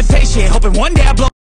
impatient Hoping one day I blow